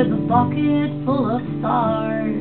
with a bucket full of stars.